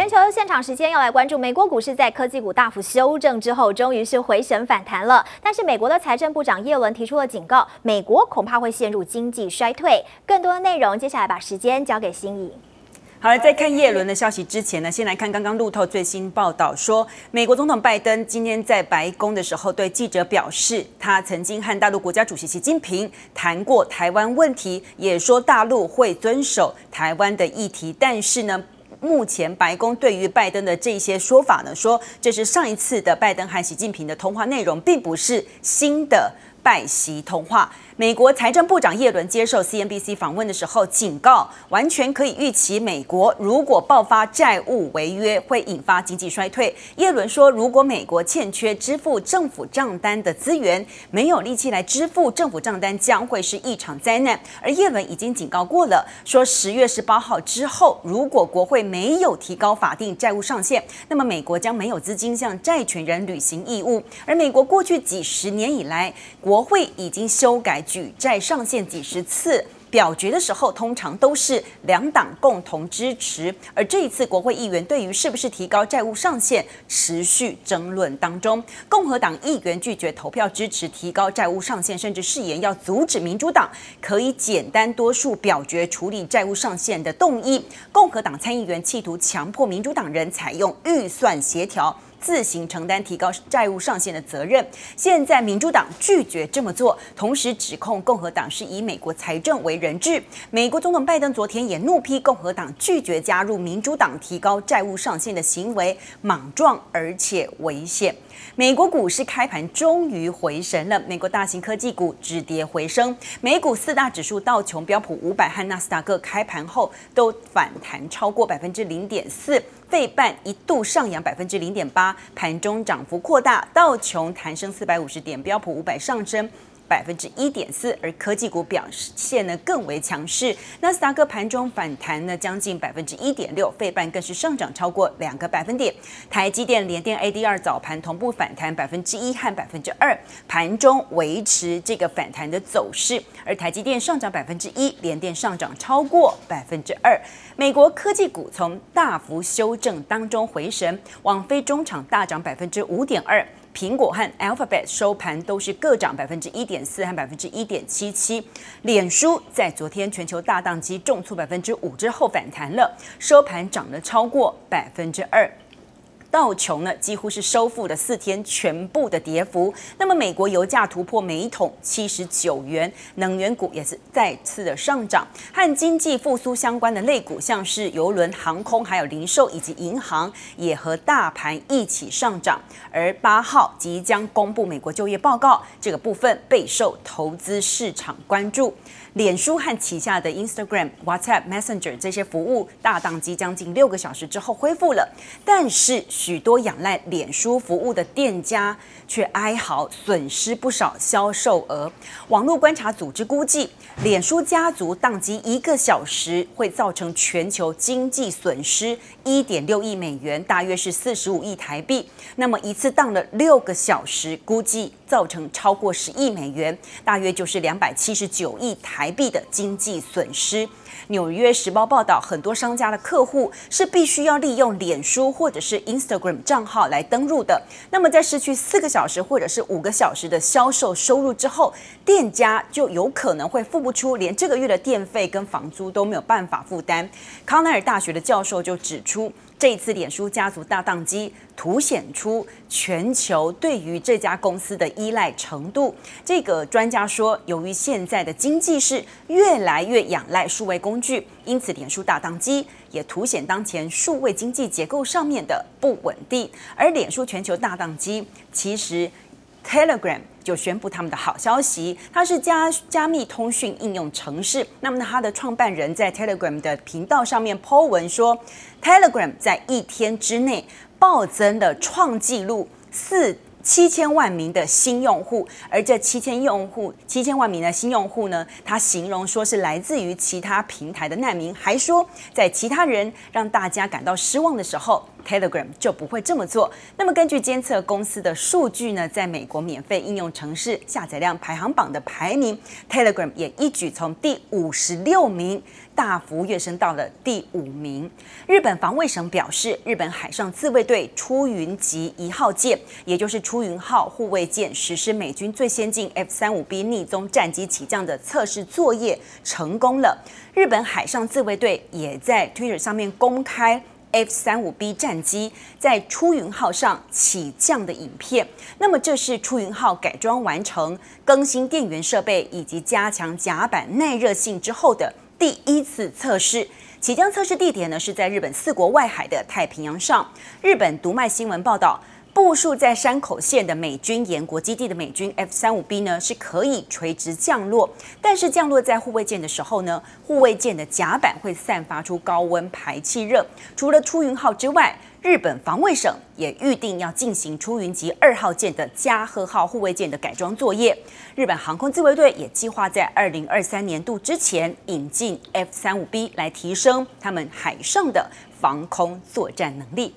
全球现场时间要来关注美国股市在科技股大幅修正之后，终于是回神反弹了。但是美国的财政部长耶伦提出了警告，美国恐怕会陷入经济衰退。更多的内容，接下来把时间交给心仪。好了，在看叶伦的消息之前呢，先来看刚刚路透最新报道说，美国总统拜登今天在白宫的时候对记者表示，他曾经和大陆国家主席习近平谈过台湾问题，也说大陆会遵守台湾的议题，但是呢。目前白宫对于拜登的这些说法呢，说这是上一次的拜登和习近平的通话内容，并不是新的拜习通话。美国财政部长耶伦接受 CNBC 访问的时候，警告完全可以预期，美国如果爆发债务违约，会引发经济衰退。耶伦说，如果美国欠缺支付政府账单的资源，没有力气来支付政府账单，将会是一场灾难。而耶伦已经警告过了，说十月十八号之后，如果国会没有提高法定债务上限，那么美国将没有资金向债权人履行义务。而美国过去几十年以来，国会已经修改。举债上限几十次表决的时候，通常都是两党共同支持，而这一次国会议员对于是不是提高债务上限持续争论当中。共和党议员拒绝投票支持提高债务上限，甚至誓言要阻止民主党可以简单多数表决处理债务上限的动议。共和党参议员企图强迫民主党人采用预算协调。自行承担提高债务上限的责任。现在民主党拒绝这么做，同时指控共和党是以美国财政为人质。美国总统拜登昨天也怒批共和党拒绝加入民主党提高债务上限的行为莽撞而且危险。美国股市开盘终于回神了，美国大型科技股止跌回升，美股四大指数道琼、标普五百和纳斯达克开盘后都反弹超过百分之零点四。费半一度上扬百分之零点八，盘中涨幅扩大，道琼弹升四百五十点，标普五百上升。百分之一点四，而科技股表现呢更为强势。纳斯达克盘中反弹呢将近百分之一点六，费半更是上涨超过两个百分点。台积电、联电、ADR 早盘同步反弹百分之一和百分之二，盘中维持这个反弹的走势。而台积电上涨百分之一，联电上涨超过百分之二。美国科技股从大幅修正当中回神，网飞中场大涨百分之五点二。苹果和 Alphabet 收盘都是各涨百分之一点四和百分之一点七七。脸书在昨天全球大宕机重挫百分之五之后反弹了，收盘涨了超过百分之二。道琼呢几乎是收复了四天全部的跌幅。那么美国油价突破每桶七十九元，能源股也是再次的上涨。和经济复苏相关的类股，像是邮轮、航空、还有零售以及银行，也和大盘一起上涨。而八号即将公布美国就业报告，这个部分备受投资市场关注。脸书和旗下的 Instagram、WhatsApp、Messenger 这些服务大宕机将近六个小时之后恢复了，但是许多仰赖脸书服务的店家却哀嚎损失不少销售额。网络观察组织估计，脸书家族宕机一个小时会造成全球经济损失一点六亿美元，大约是四十五亿台币。那么一次宕了六个小时，估计造成超过十亿美元，大约就是两百七十九亿台。币的经济损失。纽约时报报道，很多商家的客户是必须要利用脸书或者是 Instagram 账号来登录的。那么，在失去四个小时或者是五个小时的销售收入之后，店家就有可能会付不出，连这个月的电费跟房租都没有办法负担。康奈尔大学的教授就指出。这一次脸书家族大宕机，凸显出全球对于这家公司的依赖程度。这个专家说，由于现在的经济是越来越仰赖数位工具，因此脸书大宕机也凸显当前数位经济结构上面的不稳定。而脸书全球大宕机，其实 Telegram。就宣布他们的好消息，它是加加密通讯应用程式。那么，它的创办人在 Telegram 的频道上面 po 文说，Telegram 在一天之内暴增的创纪录四七千万名的新用户，而这七千用户七千万名的新用户呢，他形容说是来自于其他平台的难民，还说在其他人让大家感到失望的时候。Telegram 就不会这么做。那么根据监测公司的数据呢，在美国免费应用城市下载量排行榜的排名，Telegram 也一举从第五十六名大幅跃升到了第五名。日本防卫省表示，日本海上自卫队出云级一号舰，也就是出云号护卫舰，实施美军最先进 F 三五 B 逆踪战机起降的测试作业成功了。日本海上自卫队也在 Twitter 上面公开。F 三五 B 战机在出云号上起降的影片，那么这是出云号改装完成、更新电源设备以及加强甲板耐热性之后的第一次测试。起降测试地点呢是在日本四国外海的太平洋上。日本读卖新闻报道。部署在山口县的美军沿国基地的美军 F 三五 B 呢，是可以垂直降落，但是降落在护卫舰的时候呢，护卫舰的甲板会散发出高温排气热。除了出云号之外，日本防卫省也预定要进行出云级二号舰的加贺号护卫舰的改装作业。日本航空自卫队也计划在二零二三年度之前引进 F 三五 B 来提升他们海上的防空作战能力。